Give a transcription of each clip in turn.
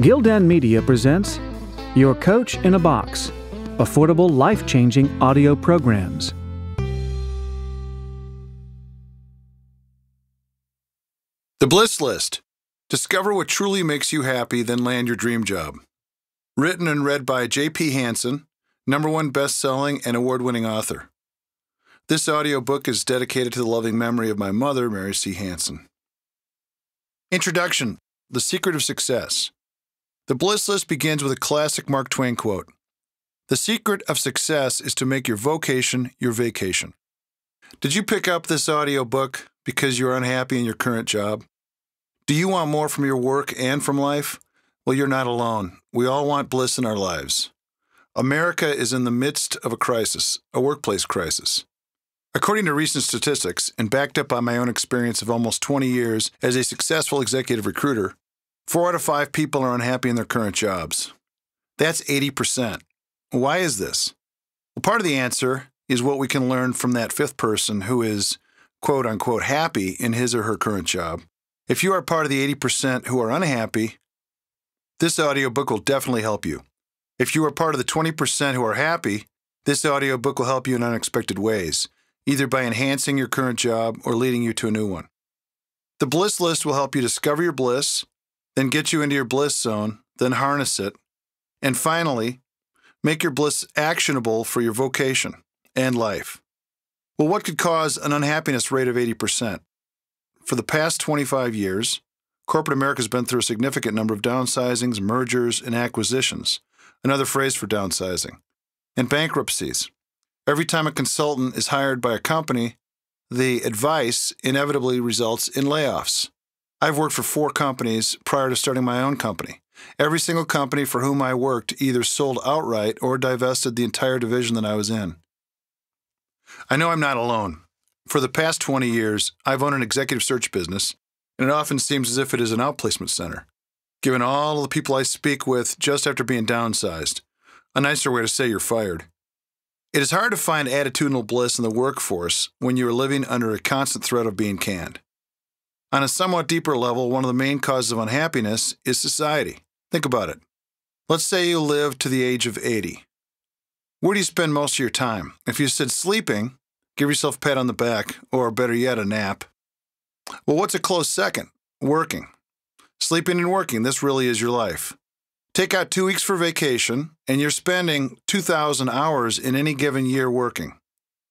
Gildan Media presents Your Coach in a Box Affordable Life Changing Audio Programs. The Bliss List Discover what truly makes you happy, then land your dream job. Written and read by J.P. Hansen, number one best selling and award winning author. This audiobook is dedicated to the loving memory of my mother, Mary C. Hansen. Introduction The Secret of Success. The Bliss List begins with a classic Mark Twain quote The secret of success is to make your vocation your vacation. Did you pick up this audiobook because you're unhappy in your current job? Do you want more from your work and from life? Well, you're not alone. We all want bliss in our lives. America is in the midst of a crisis, a workplace crisis. According to recent statistics, and backed up by my own experience of almost 20 years as a successful executive recruiter, four out of five people are unhappy in their current jobs. That's 80%. Why is this? Well, part of the answer is what we can learn from that fifth person who is quote unquote happy in his or her current job. If you are part of the 80% who are unhappy, this audiobook will definitely help you. If you are part of the 20% who are happy, this audiobook will help you in unexpected ways either by enhancing your current job or leading you to a new one. The Bliss List will help you discover your bliss, then get you into your bliss zone, then harness it, and finally, make your bliss actionable for your vocation and life. Well, what could cause an unhappiness rate of 80%? For the past 25 years, corporate America has been through a significant number of downsizings, mergers, and acquisitions, another phrase for downsizing, and bankruptcies. Every time a consultant is hired by a company, the advice inevitably results in layoffs. I've worked for four companies prior to starting my own company. Every single company for whom I worked either sold outright or divested the entire division that I was in. I know I'm not alone. For the past 20 years, I've owned an executive search business, and it often seems as if it is an outplacement center. Given all the people I speak with just after being downsized, a nicer way to say you're fired. It is hard to find attitudinal bliss in the workforce when you are living under a constant threat of being canned. On a somewhat deeper level, one of the main causes of unhappiness is society. Think about it. Let's say you live to the age of 80. Where do you spend most of your time? If you said sleeping, give yourself a pat on the back, or better yet, a nap. Well, what's a close second? Working. Sleeping and working, this really is your life. Take out two weeks for vacation, and you're spending 2,000 hours in any given year working.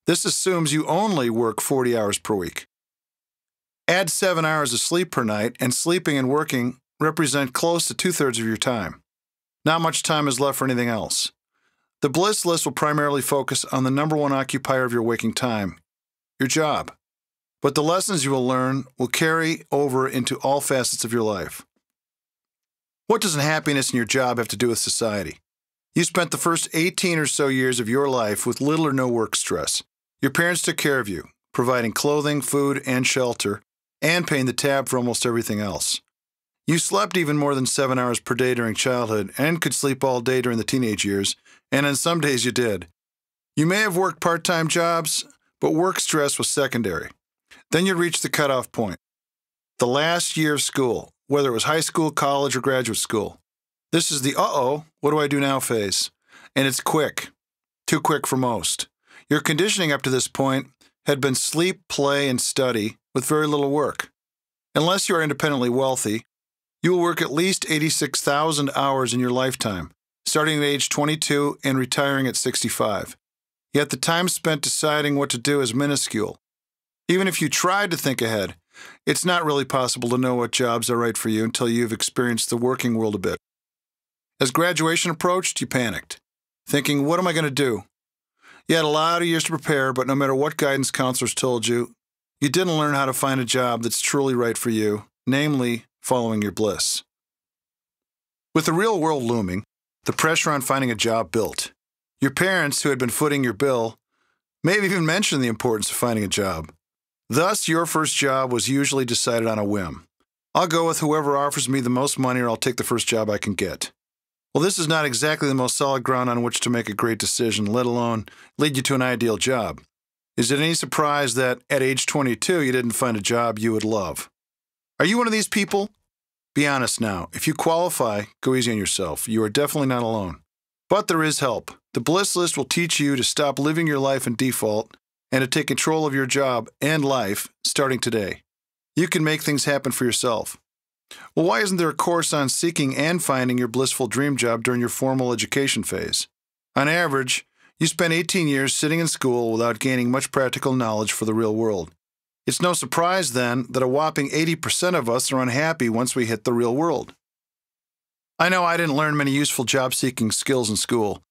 This assumes you only work 40 hours per week. Add seven hours of sleep per night, and sleeping and working represent close to two thirds of your time. Not much time is left for anything else. The Bliss list will primarily focus on the number one occupier of your waking time your job. But the lessons you will learn will carry over into all facets of your life. What does unhappiness in your job have to do with society? You spent the first 18 or so years of your life with little or no work stress. Your parents took care of you, providing clothing, food, and shelter, and paying the tab for almost everything else. You slept even more than seven hours per day during childhood and could sleep all day during the teenage years, and on some days you did. You may have worked part time jobs, but work stress was secondary. Then you reached the cutoff point. The last year of school, whether it was high school, college, or graduate school. This is the uh oh, what do I do now phase. And it's quick, too quick for most. Your conditioning up to this point had been sleep, play, and study with very little work. Unless you are independently wealthy, you will work at least 86,000 hours in your lifetime, starting at age 22 and retiring at 65. Yet the time spent deciding what to do is minuscule. Even if you tried to think ahead, it's not really possible to know what jobs are right for you until you've experienced the working world a bit. As graduation approached, you panicked, thinking, What am I going to do? You had a lot of years to prepare, but no matter what guidance counselors told you, you didn't learn how to find a job that's truly right for you, namely, following your bliss. With the real world looming, the pressure on finding a job built. Your parents, who had been footing your bill, may have even mentioned the importance of finding a job. Thus, your first job was usually decided on a whim. I'll go with whoever offers me the most money or I'll take the first job I can get. Well, this is not exactly the most solid ground on which to make a great decision, let alone lead you to an ideal job. Is it any surprise that at age 22 you didn't find a job you would love? Are you one of these people? Be honest now. If you qualify, go easy on yourself. You are definitely not alone. But there is help. The Bliss List will teach you to stop living your life in default and to take control of your job and life starting today. You can make things happen for yourself. Well, why isn't there a course on seeking and finding your blissful dream job during your formal education phase? On average, you spend 18 years sitting in school without gaining much practical knowledge for the real world. It's no surprise, then, that a whopping 80% of us are unhappy once we hit the real world. I know I didn't learn many useful job seeking skills in school,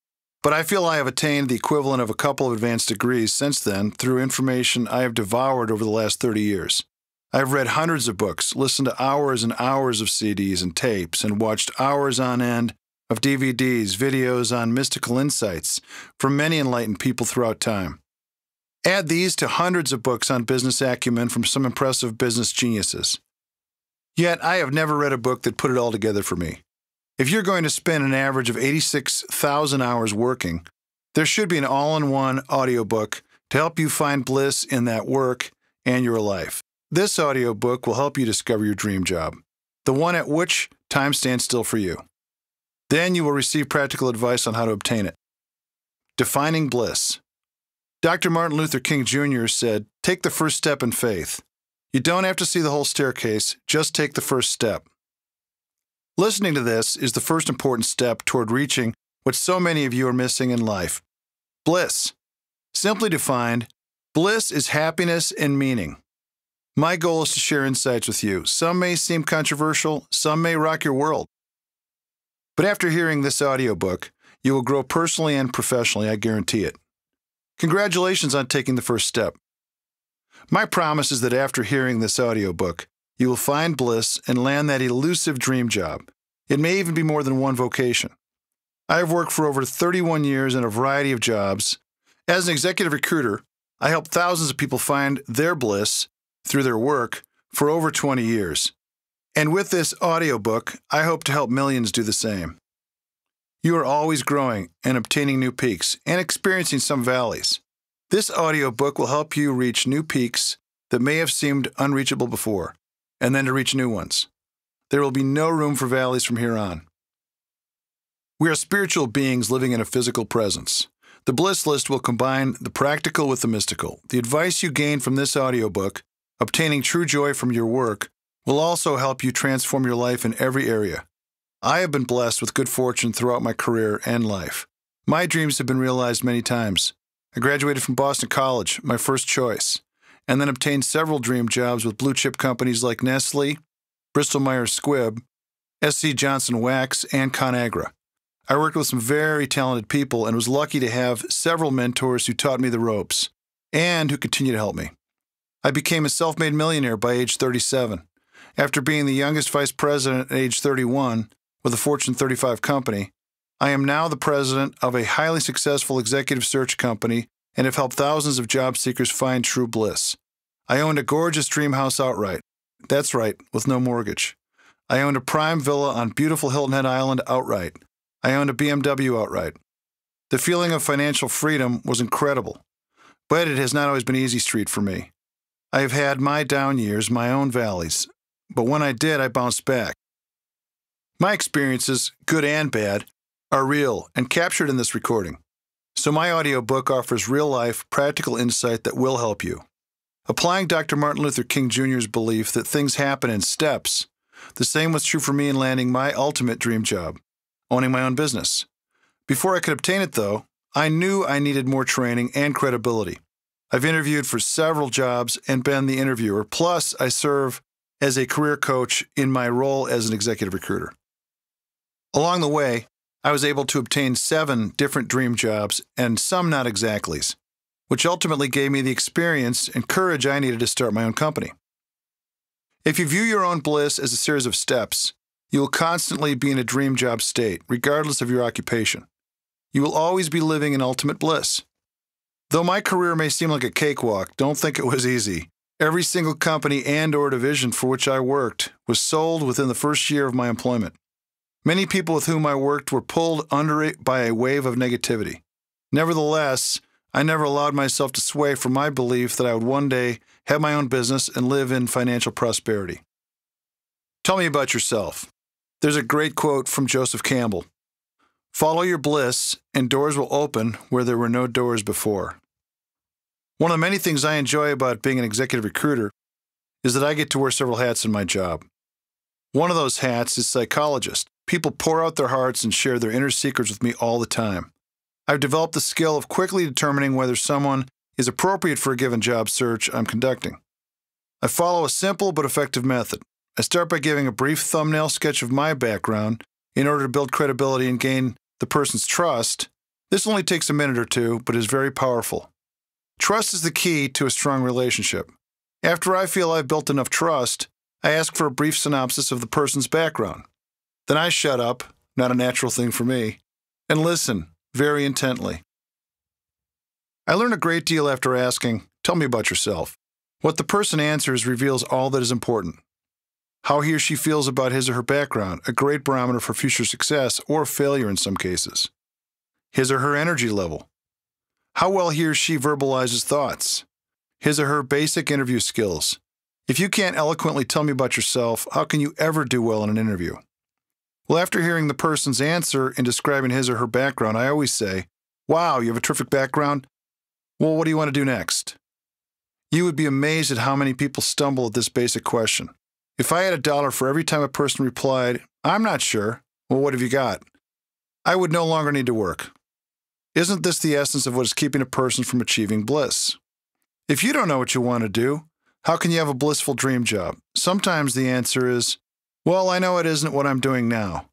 but I feel I have attained the equivalent of a couple of advanced degrees since then through information I have devoured over the last 30 years. I've read hundreds of books, listened to hours and hours of CDs and tapes, and watched hours on end of DVDs, videos on mystical insights from many enlightened people throughout time. Add these to hundreds of books on business acumen from some impressive business geniuses. Yet, I have never read a book that put it all together for me. If you're going to spend an average of 86,000 hours working, there should be an all in one audiobook to help you find bliss in that work and your life. This audiobook will help you discover your dream job, the one at which time stands still for you. Then you will receive practical advice on how to obtain it. Defining bliss. Dr. Martin Luther King Jr. said, Take the first step in faith. You don't have to see the whole staircase, just take the first step. Listening to this is the first important step toward reaching what so many of you are missing in life bliss. Simply defined, bliss is happiness and meaning. My goal is to share insights with you. Some may seem controversial, some may rock your world. But after hearing this audiobook, you will grow personally and professionally, I guarantee it. Congratulations on taking the first step. My promise is that after hearing this audiobook, you will find bliss and land that elusive dream job. It may even be more than one vocation. I have worked for over 31 years in a variety of jobs. As an executive recruiter, I help thousands of people find their bliss through their work for over 20 years. And with this audiobook, I hope to help millions do the same. You are always growing and obtaining new peaks and experiencing some valleys. This audiobook will help you reach new peaks that may have seemed unreachable before, and then to reach new ones. There will be no room for valleys from here on. We are spiritual beings living in a physical presence. The Bliss List will combine the practical with the mystical. The advice you gain from this audiobook, obtaining true joy from your work, will also help you transform your life in every area. I have been blessed with good fortune throughout my career and life. My dreams have been realized many times. I graduated from Boston College, my first choice, and then obtained several dream jobs with blue chip companies like Nestle, Bristol Myers Squibb, SC Johnson Wax, and ConAgra. I worked with some very talented people and was lucky to have several mentors who taught me the ropes and who continue to help me. I became a self made millionaire by age 37. After being the youngest vice president at age 31, with a Fortune 35 company, I am now the president of a highly successful executive search company and have helped thousands of job seekers find true bliss. I owned a gorgeous dream house outright. That's right, with no mortgage. I owned a prime villa on beautiful Hilton Head Island outright. I owned a BMW outright. The feeling of financial freedom was incredible, but it has not always been easy street for me. I have had my down years, my own valleys, but when I did, I bounced back. My experiences, good and bad, are real and captured in this recording. So my audiobook offers real-life, practical insight that will help you. Applying Dr. Martin Luther King Jr.'s belief that things happen in steps, the same was true for me in landing my ultimate dream job, owning my own business. Before I could obtain it, though, I knew I needed more training and credibility. I've interviewed for several jobs and been the interviewer, plus, I serve as a career coach in my role as an executive recruiter. Along the way, I was able to obtain seven different dream jobs and some not exactlys, which ultimately gave me the experience and courage I needed to start my own company. If you view your own bliss as a series of steps, you will constantly be in a dream job state, regardless of your occupation. You will always be living in ultimate bliss. Though my career may seem like a cakewalk, don't think it was easy. Every single company and or division for which I worked was sold within the first year of my employment. Many people with whom I worked were pulled under it by a wave of negativity. Nevertheless, I never allowed myself to sway from my belief that I would one day have my own business and live in financial prosperity. Tell me about yourself. There's a great quote from Joseph Campbell Follow your bliss, and doors will open where there were no doors before. One of the many things I enjoy about being an executive recruiter is that I get to wear several hats in my job. One of those hats is psychologist. People pour out their hearts and share their inner secrets with me all the time. I've developed the skill of quickly determining whether someone is appropriate for a given job search I'm conducting. I follow a simple but effective method. I start by giving a brief thumbnail sketch of my background in order to build credibility and gain the person's trust. This only takes a minute or two, but is very powerful. Trust is the key to a strong relationship. After I feel I've built enough trust, I ask for a brief synopsis of the person's background. Then I shut up, not a natural thing for me, and listen very intently. I learn a great deal after asking, Tell me about yourself. What the person answers reveals all that is important. How he or she feels about his or her background, a great barometer for future success or failure in some cases. His or her energy level. How well he or she verbalizes thoughts. His or her basic interview skills. If you can't eloquently tell me about yourself, how can you ever do well in an interview? Well, after hearing the person's answer and describing his or her background, I always say, Wow, you have a terrific background. Well, what do you want to do next? You would be amazed at how many people stumble at this basic question. If I had a dollar for every time a person replied, I'm not sure, well, what have you got? I would no longer need to work. Isn't this the essence of what is keeping a person from achieving bliss? If you don't know what you want to do, how can you have a blissful dream job? Sometimes the answer is, well, I know it isn't what I'm doing now.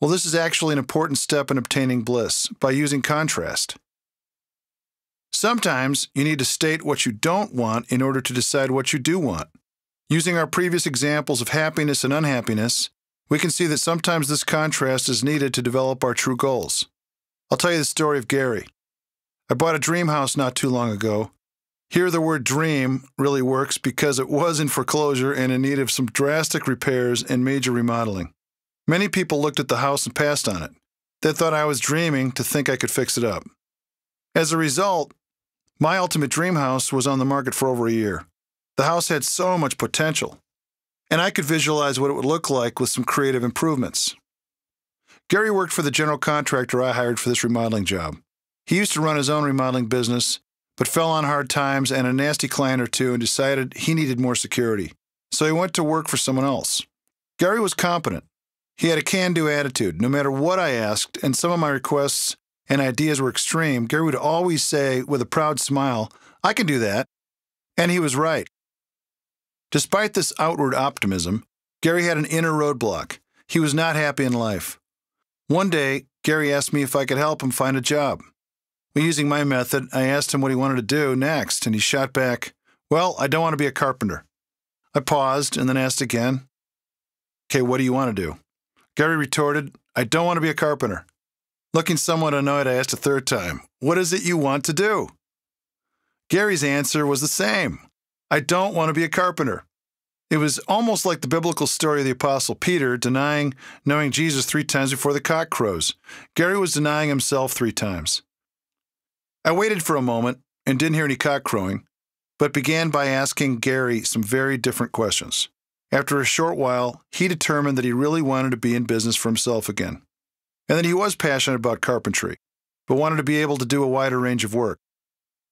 Well, this is actually an important step in obtaining bliss by using contrast. Sometimes you need to state what you don't want in order to decide what you do want. Using our previous examples of happiness and unhappiness, we can see that sometimes this contrast is needed to develop our true goals. I'll tell you the story of Gary. I bought a dream house not too long ago. Here, the word dream really works because it was in foreclosure and in need of some drastic repairs and major remodeling. Many people looked at the house and passed on it. They thought I was dreaming to think I could fix it up. As a result, my ultimate dream house was on the market for over a year. The house had so much potential, and I could visualize what it would look like with some creative improvements. Gary worked for the general contractor I hired for this remodeling job. He used to run his own remodeling business, but fell on hard times and a nasty client or two and decided he needed more security. So he went to work for someone else. Gary was competent. He had a can do attitude. No matter what I asked, and some of my requests and ideas were extreme, Gary would always say with a proud smile, I can do that. And he was right. Despite this outward optimism, Gary had an inner roadblock. He was not happy in life. One day, Gary asked me if I could help him find a job. Using my method, I asked him what he wanted to do next, and he shot back, Well, I don't want to be a carpenter. I paused and then asked again, Okay, what do you want to do? Gary retorted, I don't want to be a carpenter. Looking somewhat annoyed, I asked a third time, What is it you want to do? Gary's answer was the same I don't want to be a carpenter. It was almost like the biblical story of the Apostle Peter denying knowing Jesus three times before the cock crows. Gary was denying himself three times. I waited for a moment and didn't hear any cock crowing, but began by asking Gary some very different questions. After a short while, he determined that he really wanted to be in business for himself again and that he was passionate about carpentry, but wanted to be able to do a wider range of work.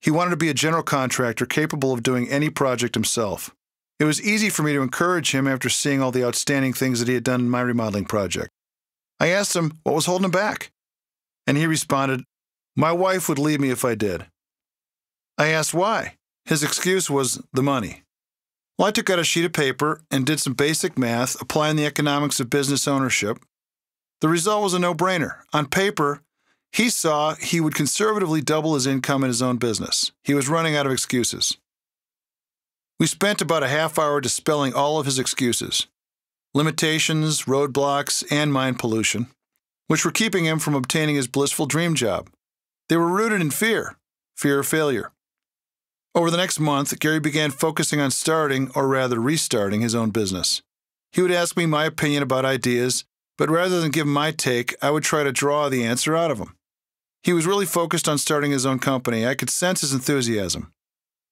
He wanted to be a general contractor capable of doing any project himself. It was easy for me to encourage him after seeing all the outstanding things that he had done in my remodeling project. I asked him what was holding him back, and he responded, My wife would leave me if I did. I asked why. His excuse was the money. Well, I took out a sheet of paper and did some basic math, applying the economics of business ownership, the result was a no brainer. On paper, he saw he would conservatively double his income in his own business. He was running out of excuses. We spent about a half hour dispelling all of his excuses limitations, roadblocks, and mind pollution, which were keeping him from obtaining his blissful dream job. They were rooted in fear fear of failure. Over the next month, Gary began focusing on starting, or rather restarting, his own business. He would ask me my opinion about ideas but rather than give my take, I would try to draw the answer out of him. He was really focused on starting his own company. I could sense his enthusiasm.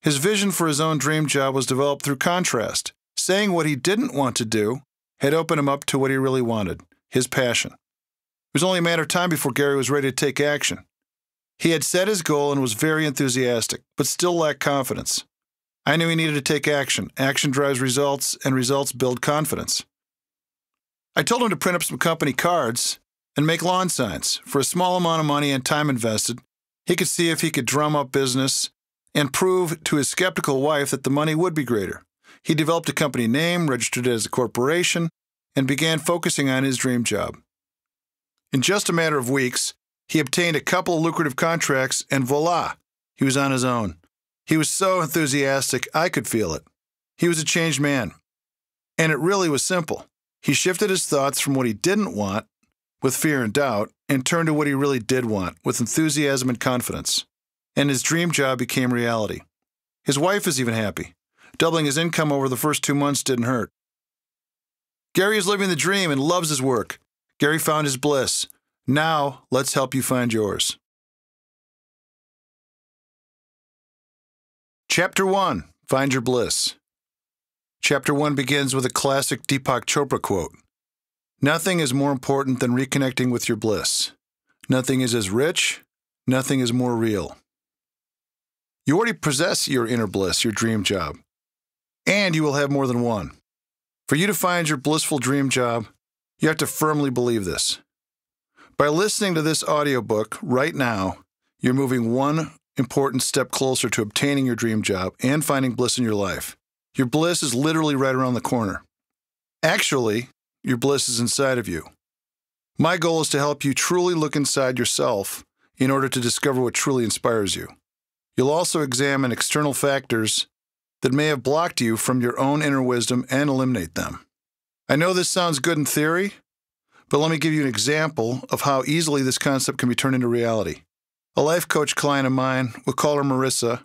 His vision for his own dream job was developed through contrast, saying what he didn't want to do had opened him up to what he really wanted his passion. It was only a matter of time before Gary was ready to take action. He had set his goal and was very enthusiastic, but still lacked confidence. I knew he needed to take action. Action drives results, and results build confidence. I told him to print up some company cards and make lawn signs. For a small amount of money and time invested, he could see if he could drum up business and prove to his skeptical wife that the money would be greater. He developed a company name, registered it as a corporation, and began focusing on his dream job. In just a matter of weeks, he obtained a couple of lucrative contracts, and voila, he was on his own. He was so enthusiastic, I could feel it. He was a changed man. And it really was simple. He shifted his thoughts from what he didn't want, with fear and doubt, and turned to what he really did want, with enthusiasm and confidence. And his dream job became reality. His wife is even happy. Doubling his income over the first two months didn't hurt. Gary is living the dream and loves his work. Gary found his bliss. Now, let's help you find yours. Chapter 1 Find Your Bliss. Chapter 1 begins with a classic Deepak Chopra quote Nothing is more important than reconnecting with your bliss. Nothing is as rich, nothing is more real. You already possess your inner bliss, your dream job, and you will have more than one. For you to find your blissful dream job, you have to firmly believe this. By listening to this audiobook right now, you're moving one important step closer to obtaining your dream job and finding bliss in your life. Your bliss is literally right around the corner. Actually, your bliss is inside of you. My goal is to help you truly look inside yourself in order to discover what truly inspires you. You'll also examine external factors that may have blocked you from your own inner wisdom and eliminate them. I know this sounds good in theory, but let me give you an example of how easily this concept can be turned into reality. A life coach client of mine, we'll call her Marissa,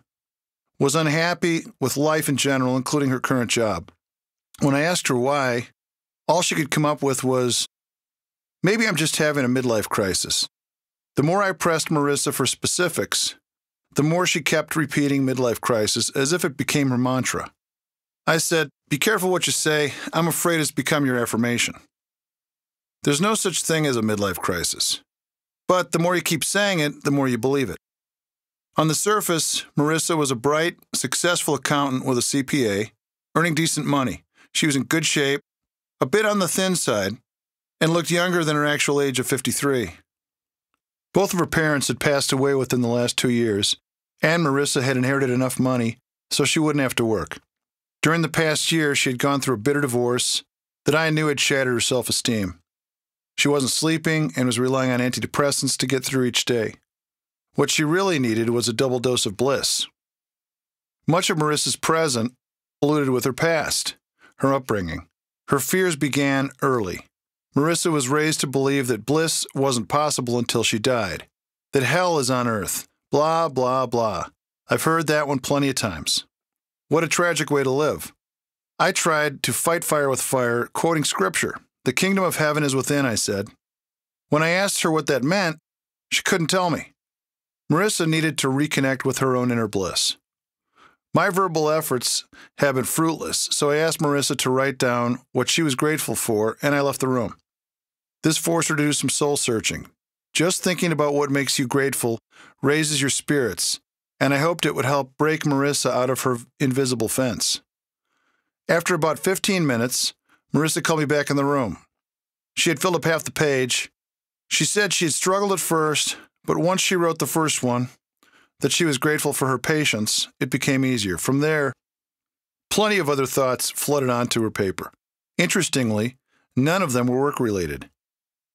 was unhappy with life in general, including her current job. When I asked her why, all she could come up with was, maybe I'm just having a midlife crisis. The more I pressed Marissa for specifics, the more she kept repeating midlife crisis as if it became her mantra. I said, Be careful what you say. I'm afraid it's become your affirmation. There's no such thing as a midlife crisis. But the more you keep saying it, the more you believe it. On the surface, Marissa was a bright, successful accountant with a CPA, earning decent money. She was in good shape, a bit on the thin side, and looked younger than her actual age of 53. Both of her parents had passed away within the last two years, and Marissa had inherited enough money so she wouldn't have to work. During the past year, she had gone through a bitter divorce that I knew had shattered her self esteem. She wasn't sleeping and was relying on antidepressants to get through each day. What she really needed was a double dose of bliss. Much of Marissa's present polluted with her past, her upbringing. Her fears began early. Marissa was raised to believe that bliss wasn't possible until she died, that hell is on earth, Blah, blah, blah. I've heard that one plenty of times. What a tragic way to live. I tried to fight fire with fire, quoting scripture. The kingdom of heaven is within, I said. When I asked her what that meant, she couldn't tell me. Marissa needed to reconnect with her own inner bliss. My verbal efforts have been fruitless, so I asked Marissa to write down what she was grateful for, and I left the room. This forced her to do some soul searching, just thinking about what makes you grateful raises your spirits, and I hoped it would help break Marissa out of her invisible fence. After about 15 minutes, Marissa called me back in the room. She had filled up half the page. She said she had struggled at first, but once she wrote the first one, that she was grateful for her patience, it became easier. From there, plenty of other thoughts flooded onto her paper. Interestingly, none of them were work related.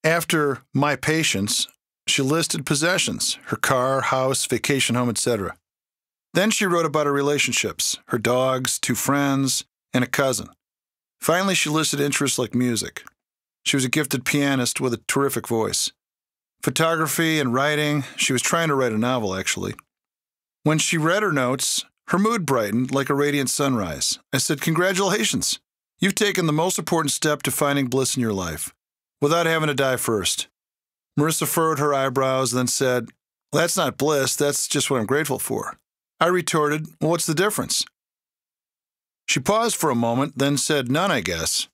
After my patience, she listed possessions her car, house, vacation home, etc. Then she wrote about her relationships her dogs, two friends, and a cousin. Finally, she listed interests like music. She was a gifted pianist with a terrific voice. Photography and writing, she was trying to write a novel, actually. When she read her notes, her mood brightened like a radiant sunrise. I said, Congratulations! You've taken the most important step to finding bliss in your life without having to die first. Marissa furrowed her eyebrows, then said, That's not bliss, that's just what I'm grateful for. I retorted, Well, what's the difference? She paused for a moment, then said, None, I guess.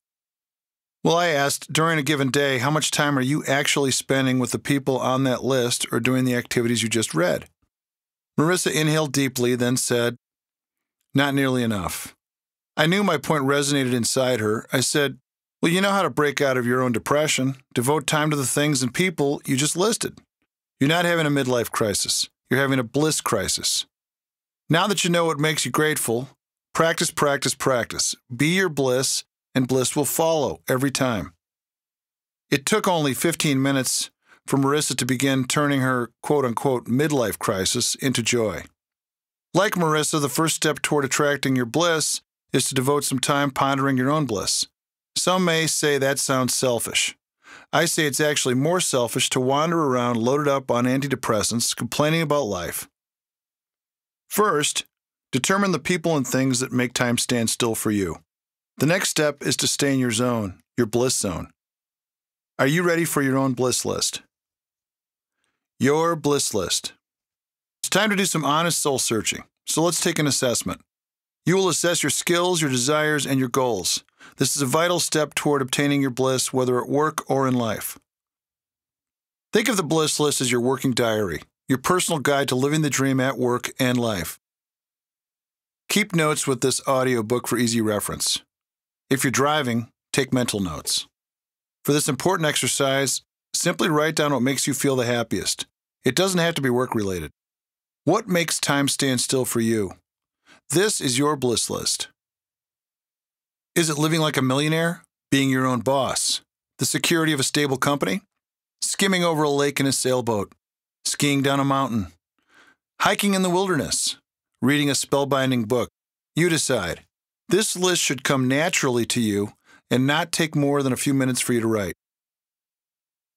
Well, I asked during a given day, how much time are you actually spending with the people on that list or doing the activities you just read? Marissa inhaled deeply, then said, Not nearly enough. I knew my point resonated inside her. I said, Well, you know how to break out of your own depression. Devote time to the things and people you just listed. You're not having a midlife crisis, you're having a bliss crisis. Now that you know what makes you grateful, practice, practice, practice. Be your bliss, and bliss will follow every time. It took only 15 minutes for Marissa to begin turning her quote unquote midlife crisis into joy. Like Marissa, the first step toward attracting your bliss is to devote some time pondering your own bliss. Some may say that sounds selfish. I say it's actually more selfish to wander around loaded up on antidepressants, complaining about life. First, determine the people and things that make time stand still for you. The next step is to stay in your zone, your bliss zone. Are you ready for your own bliss list? Your bliss list. It's time to do some honest soul searching, so let's take an assessment. You will assess your skills, your desires, and your goals. This is a vital step toward obtaining your bliss, whether at work or in life. Think of the bliss list as your working diary, your personal guide to living the dream at work and life. Keep notes with this audiobook for easy reference. If you're driving, take mental notes. For this important exercise, simply write down what makes you feel the happiest. It doesn't have to be work related. What makes time stand still for you? This is your bliss list. Is it living like a millionaire? Being your own boss? The security of a stable company? Skimming over a lake in a sailboat? Skiing down a mountain? Hiking in the wilderness? Reading a spellbinding book? You decide. This list should come naturally to you and not take more than a few minutes for you to write.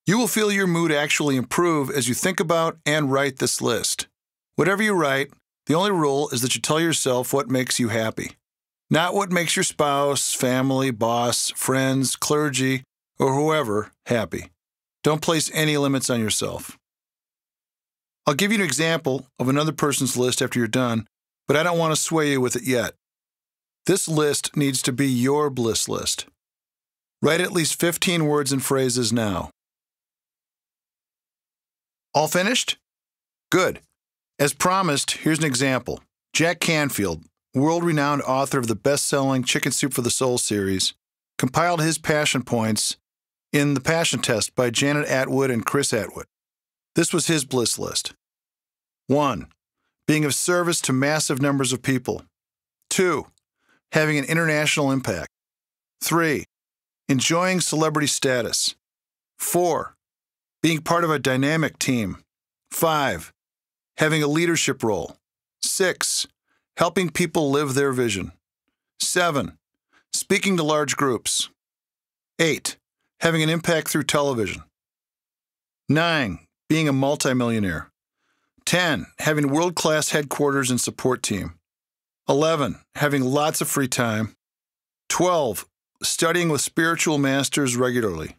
You will feel your mood actually improve as you think about and write this list. Whatever you write, the only rule is that you tell yourself what makes you happy. Not what makes your spouse, family, boss, friends, clergy, or whoever happy. Don't place any limits on yourself. I'll give you an example of another person's list after you're done, but I don't want to sway you with it yet. This list needs to be your bliss list. Write at least 15 words and phrases now. All finished? Good. As promised, here's an example. Jack Canfield, world renowned author of the best selling Chicken Soup for the Soul series, compiled his passion points in The Passion Test by Janet Attwood and Chris Attwood. This was his bliss list 1. Being of service to massive numbers of people. 2. Having an international impact. 3. Enjoying celebrity status. 4. Being part of a dynamic team. 5. Having a leadership role. 6 helping people live their vision. 7. Speaking to large groups. 8. Having an impact through television. 9. Being a multimillionaire. 10. Having world class headquarters and support team. 11. Having lots of free time. 12. Studying with spiritual masters regularly.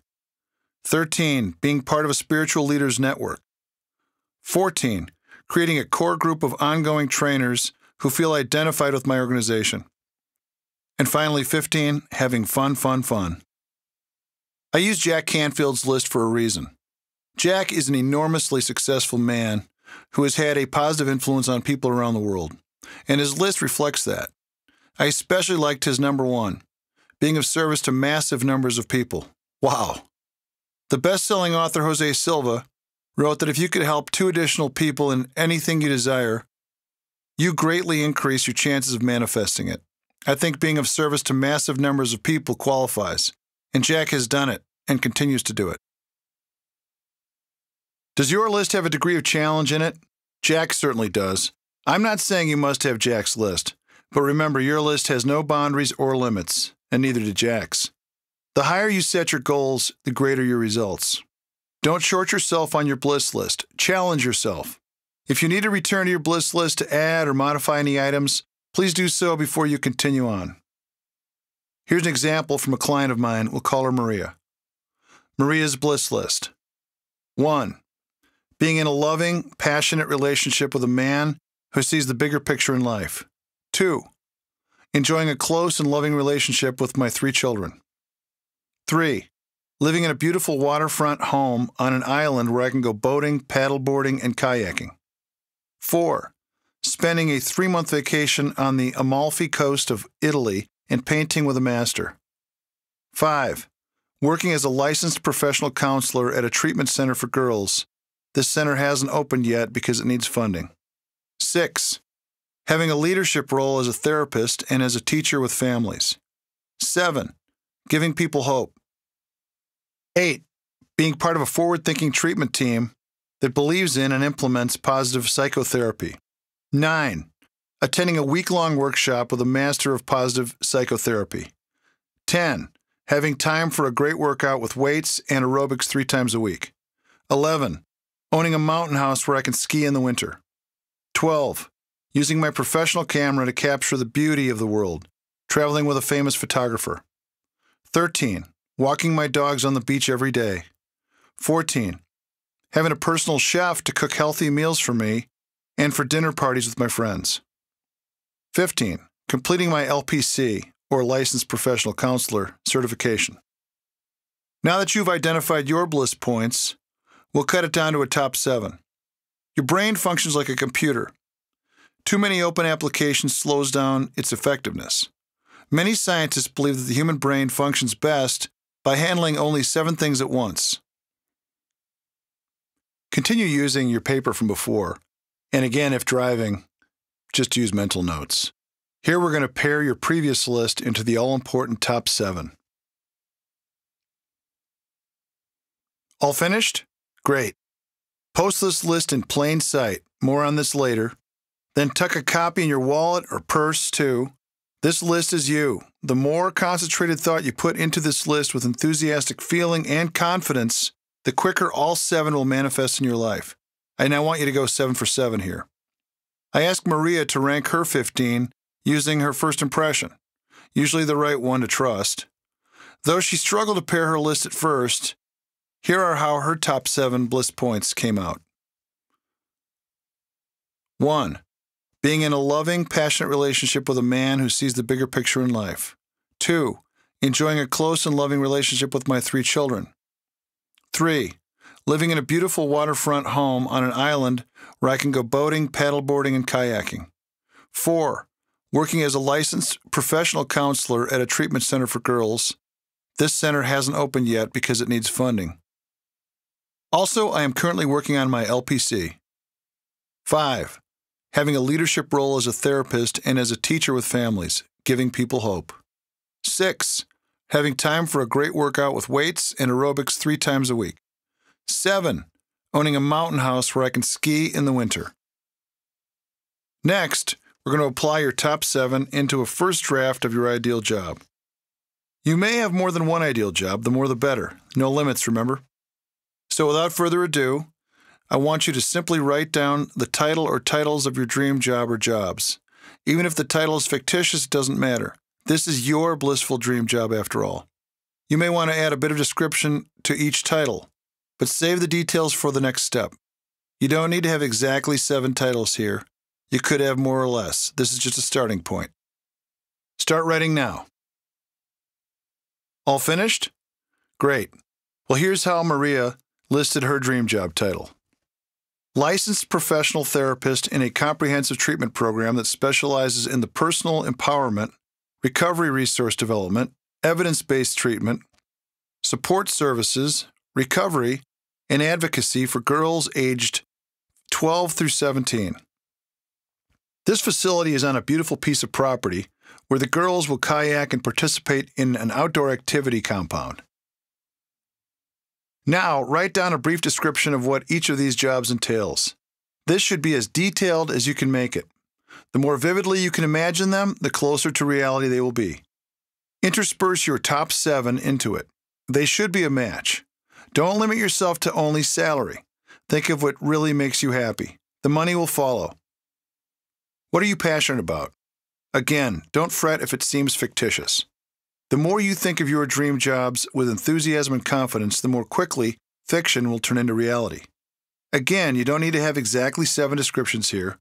13. Being part of a spiritual leaders network. 14. Creating a core group of ongoing trainers who feel identified with my organization. And finally, 15, having fun, fun, fun. I use Jack Canfield's list for a reason. Jack is an enormously successful man who has had a positive influence on people around the world, and his list reflects that. I especially liked his number one, being of service to massive numbers of people. Wow. The best selling author Jose Silva wrote that if you could help two additional people in anything you desire, you greatly increase your chances of manifesting it. I think being of service to massive numbers of people qualifies, and Jack has done it and continues to do it. Does your list have a degree of challenge in it? Jack certainly does. I'm not saying you must have Jack's list, but remember your list has no boundaries or limits, and neither did Jack's. The higher you set your goals, the greater your results. Don't short yourself on your bliss list. Challenge yourself. If you need to return to your bliss list to add or modify any items, please do so before you continue on. Here's an example from a client of mine. We'll call her Maria. Maria's bliss list 1. Being in a loving, passionate relationship with a man who sees the bigger picture in life. 2. Enjoying a close and loving relationship with my three children. Three, living in a beautiful waterfront home on an island where I can go boating, paddleboarding, and kayaking. Four, spending a three month vacation on the Amalfi coast of Italy and painting with a master. Five, working as a licensed professional counselor at a treatment center for girls. This center hasn't opened yet because it needs funding. Six, having a leadership role as a therapist and as a teacher with families. Seven, giving people hope. Eight, being part of a forward thinking treatment team that believes in and implements positive psychotherapy. Nine, attending a week long workshop with a master of positive psychotherapy. 10, having time for a great workout with weights and aerobics three times a week. 11, owning a mountain house where I can ski in the winter. 12, using my professional camera to capture the beauty of the world, traveling with a famous photographer. 13, walking my dogs on the beach every day. 14. Having a personal chef to cook healthy meals for me and for dinner parties with my friends. 15. Completing my LPC, or Licensed Professional Counselor, certification. Now that you've identified your bliss points, we'll cut it down to a top seven. Your brain functions like a computer. Too many open applications slows down its effectiveness. Many scientists believe that the human brain functions best by handling only seven things at once. Continue using your paper from before, and again, if driving, just use mental notes. Here we're going to pare your previous list into the all important top seven. All finished? Great. Post this list in plain sight. More on this later. Then tuck a copy in your wallet or purse, too. This list is you. The more concentrated thought you put into this list with enthusiastic feeling and confidence, the quicker all seven will manifest in your life. I now want you to go seven for seven here. I asked Maria to rank her 15 using her first impression, usually the right one to trust. Though she struggled to pare her list at first, here are how her top seven bliss points came out. 1. Being in a loving, passionate relationship with a man who sees the bigger picture in life. Two, enjoying a close and loving relationship with my three children. Three, living in a beautiful waterfront home on an island where I can go boating, paddleboarding, and kayaking. Four, working as a licensed professional counselor at a treatment center for girls. This center hasn't opened yet because it needs funding. Also, I am currently working on my LPC. Five, having a leadership role as a therapist and as a teacher with families, giving people hope. Six, having time for a great workout with weights and aerobics three times a week. Seven, owning a mountain house where I can ski in the winter. Next, we're going to apply your top seven into a first draft of your ideal job. You may have more than one ideal job, the more the better. No limits, remember? So without further ado, I want you to simply write down the title or titles of your dream job or jobs. Even if the title is fictitious, it doesn't matter. This is your blissful dream job after all. You may want to add a bit of description to each title, but save the details for the next step. You don't need to have exactly seven titles here. You could have more or less. This is just a starting point. Start writing now. All finished? Great. Well, here's how Maria listed her dream job title licensed professional therapist in a comprehensive treatment program that specializes in the personal empowerment, recovery resource development, evidence based treatment, support services, recovery, and advocacy for girls aged 12 through 17. This facility is on a beautiful piece of property where the girls will kayak and participate in an outdoor activity compound. Now, write down a brief description of what each of these jobs entails. This should be as detailed as you can make it. The more vividly you can imagine them, the closer to reality they will be. Intersperse your top seven into it. They should be a match. Don't limit yourself to only salary. Think of what really makes you happy. The money will follow. What are you passionate about? Again, don't fret if it seems fictitious. The more you think of your dream jobs with enthusiasm and confidence, the more quickly fiction will turn into reality. Again, you don't need to have exactly seven descriptions here,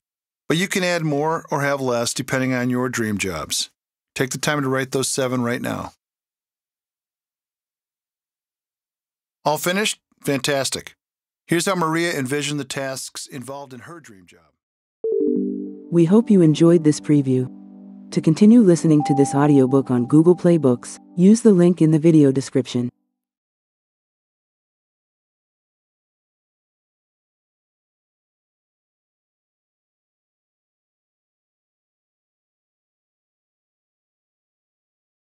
but you can add more or have less depending on your dream jobs. Take the time to write those seven right now. All finished? Fantastic. Here's how Maria envisioned the tasks involved in her dream job. We hope you enjoyed this preview. To continue listening to this audiobook on Google Play Books, use the link in the video description.